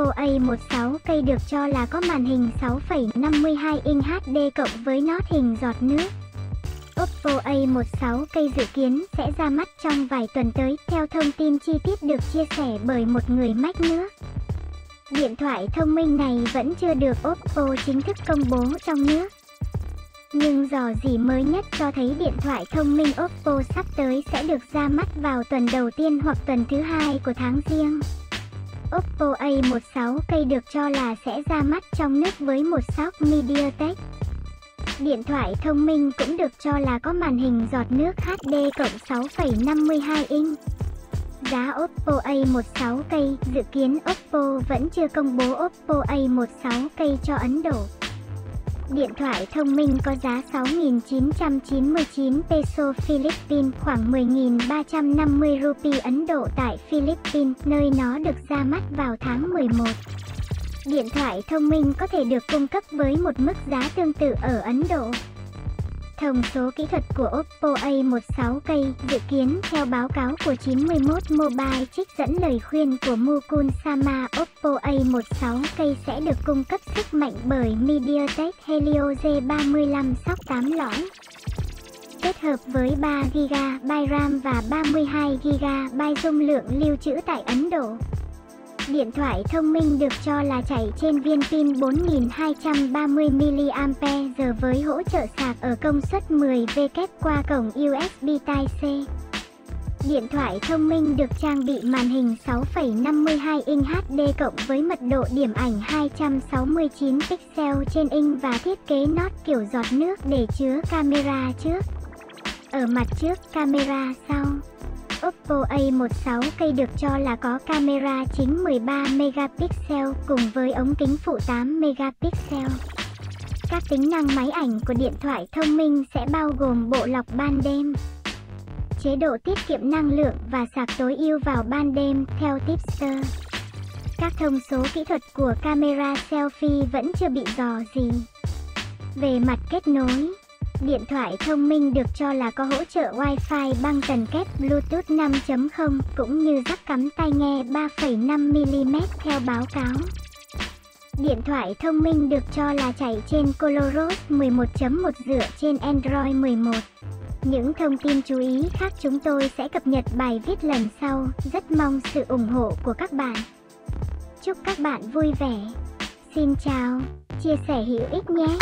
Oppo A16 cây được cho là có màn hình 6,52 inch HD cộng với nót hình giọt nước. Oppo A16 cây dự kiến sẽ ra mắt trong vài tuần tới, theo thông tin chi tiết được chia sẻ bởi một người mách nước. Điện thoại thông minh này vẫn chưa được Oppo chính thức công bố trong nước. Nhưng dò dỉ mới nhất cho thấy điện thoại thông minh Oppo sắp tới sẽ được ra mắt vào tuần đầu tiên hoặc tuần thứ hai của tháng riêng. Oppo A16 cây được cho là sẽ ra mắt trong nước với một sóc MediaTek. Điện thoại thông minh cũng được cho là có màn hình giọt nước HD cộng 6,52 inch. Giá Oppo A16 cây, dự kiến Oppo vẫn chưa công bố Oppo A16 cây cho Ấn Độ. Điện thoại thông minh có giá 6.999 peso Philippines khoảng 10.350 rupee Ấn Độ tại Philippines, nơi nó được ra mắt vào tháng 11. Điện thoại thông minh có thể được cung cấp với một mức giá tương tự ở Ấn Độ. Thông số kỹ thuật của Oppo A16K dự kiến theo báo cáo của 91 Mobile trích dẫn lời khuyên của Mukul Sama Oppo A16K sẽ được cung cấp sức mạnh bởi MediaTek Helio G35 sóc 8 lõi. Kết hợp với 3GB RAM và 32GB dung lượng lưu trữ tại Ấn Độ. Điện thoại thông minh được cho là chạy trên viên pin 4230mAh với hỗ trợ sạc ở công suất 10W qua cổng USB Type-C. Điện thoại thông minh được trang bị màn hình 6,52 inch HD cộng với mật độ điểm ảnh 269 pixel trên inch và thiết kế nót kiểu giọt nước để chứa camera trước. Ở mặt trước camera sau. Oppo A16 cây được cho là có camera chính 13 megapixel cùng với ống kính phụ 8 megapixel. Các tính năng máy ảnh của điện thoại thông minh sẽ bao gồm bộ lọc ban đêm, chế độ tiết kiệm năng lượng và sạc tối ưu vào ban đêm theo tipster. Các thông số kỹ thuật của camera selfie vẫn chưa bị dò gì. Về mặt kết nối, Điện thoại thông minh được cho là có hỗ trợ Wi-Fi băng tần kép Bluetooth 5.0 cũng như rắc cắm tai nghe 3,5mm theo báo cáo. Điện thoại thông minh được cho là chạy trên ColorOS 11.1 dựa trên Android 11. Những thông tin chú ý khác chúng tôi sẽ cập nhật bài viết lần sau. Rất mong sự ủng hộ của các bạn. Chúc các bạn vui vẻ. Xin chào, chia sẻ hữu ích nhé.